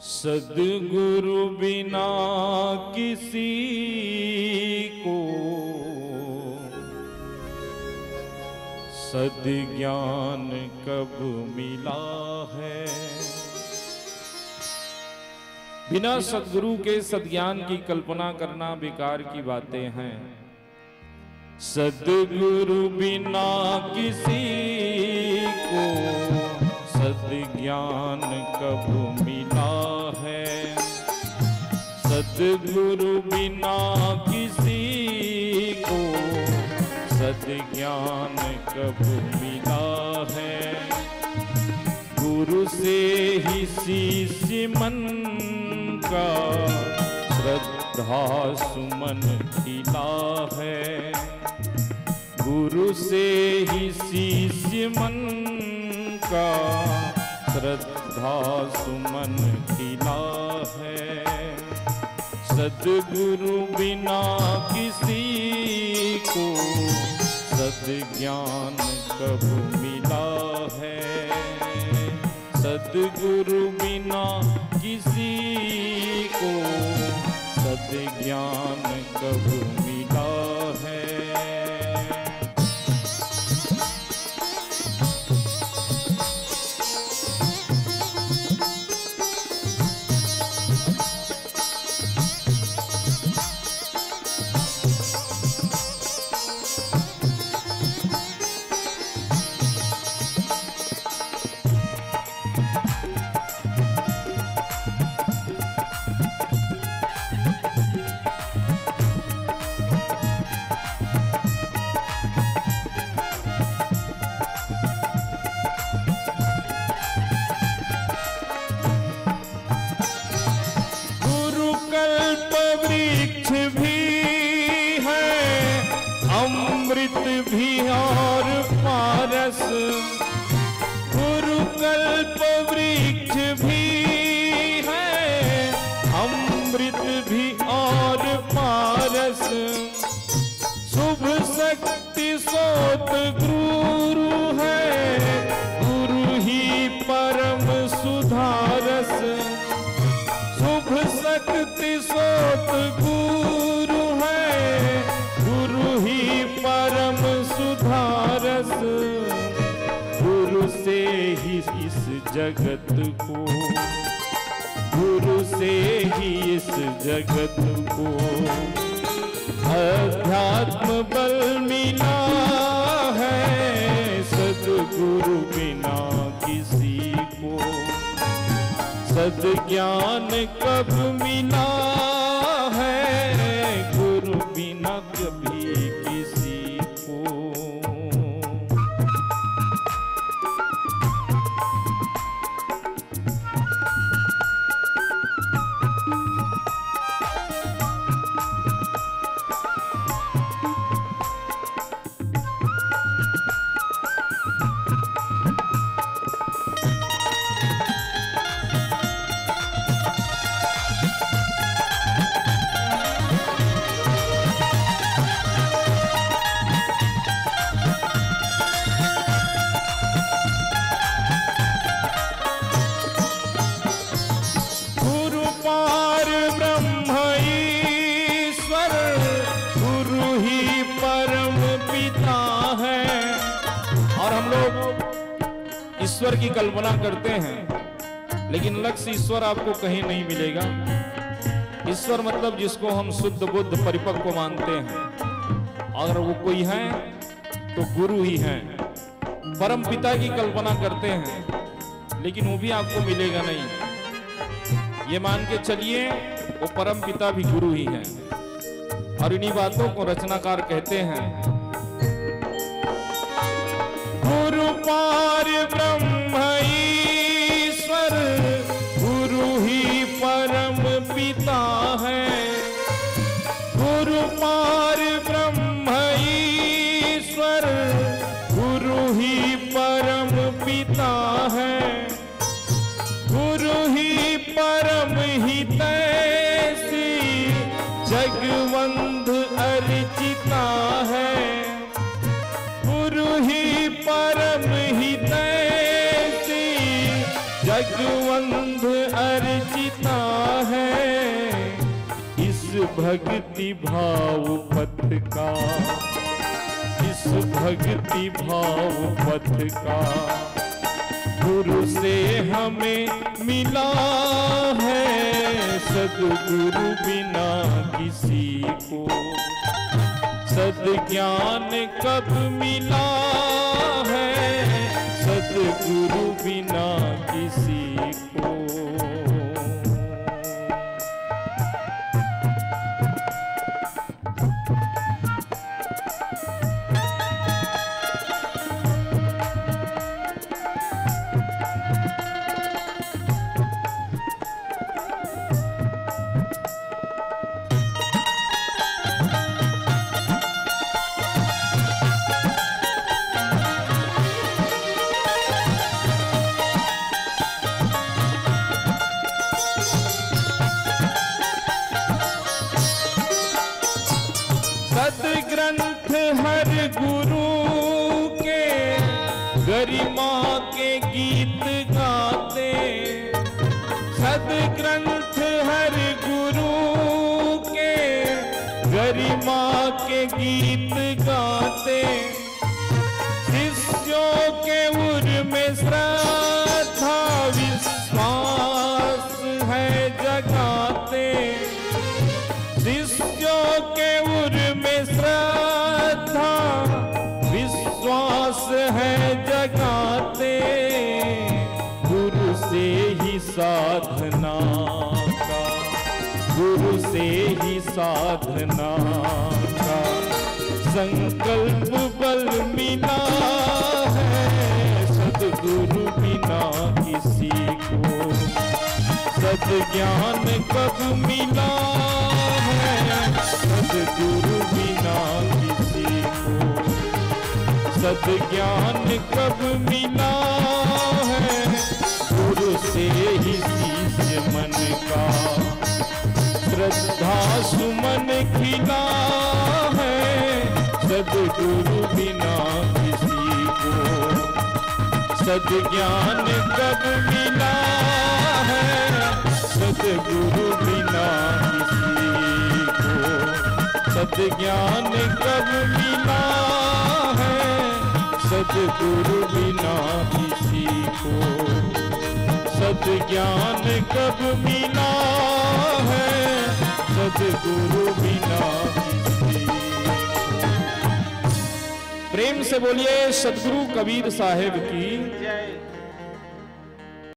सदगुरु बिना किसी को। सदज्ञान कब मिला है? बिना सदगुरु के सदज्ञान की कल्पना करना बेकार की बातें हैं। सदगुरु बिना किसी को सदज्ञान कब मिला सदगुरु बिना किसी को सदज्ञान कब मिला है? गुरु से ही शिष्य मन का श्रद्धा सुमन खिला है। गुरु से ही शिष्य मन का श्रद्धा सुमन खिला है। सदगुरु बिना किसी को सदज्ञान कब मिला है? सदगुरु बिना किसी को सदज्ञान कब जगत को। गुरु से ही इस जगत को। अध्यात्म बल मिला है सदगुरु बिना किसी को। सद ज्ञान कब मिला ईश्वर की कल्पना करते हैं, लेकिन लक्ष्य ईश्वर आपको कहीं नहीं मिलेगा। ईश्वर मतलब जिसको हम शुद्ध बुद्ध परिपक्व मानते हैं। अगर वो कोई है तो गुरु ही है। परम पिता की कल्पना करते हैं, लेकिन वो भी आपको मिलेगा नहीं। ये मान के चलिए, वो परम पिता भी गुरु ही है। और इन्हीं बातों को रचनाकार कहते हैं। गुरु पार ब्रह्म पिता है। गुरु पार ब्रह्म ईश्वर, गुरु ही परम पिता है। गुरु ही परम हितैषी जगवंध संबंध अर्जिता है। इस भक्ति भाव पथ का, इस भक्ति भाव पथ का गुरु से हमें मिला है। सदगुरु बिना किसी को सद ज्ञान कब मिला सदगुरु बिना किसी गुरु के गरिमा के गीत गाते। सदग्रंथ हर गुरु के गरिमा के गीत ही साधना का। गुरु से ही साधना का। संकल्प बल मिला है, सदगुरु बिना किसी को। सद ज्ञान कब मिला है, सदगुरु बिना किसी को। सद ज्ञान कब मिला से ही शिष्य मन का। श्रद्धा सुमन खिला है, सदगुरु बिना किसी को। सद ज्ञान कब मिला है, सदगुरु बिना किसी को। सद ज्ञान कब मिला है, सदगुरु बिना किसी को। सद ज्ञान कब मिला है? सदगुरु बिना प्रेम से बोलिए सदगुरु कबीर साहेब की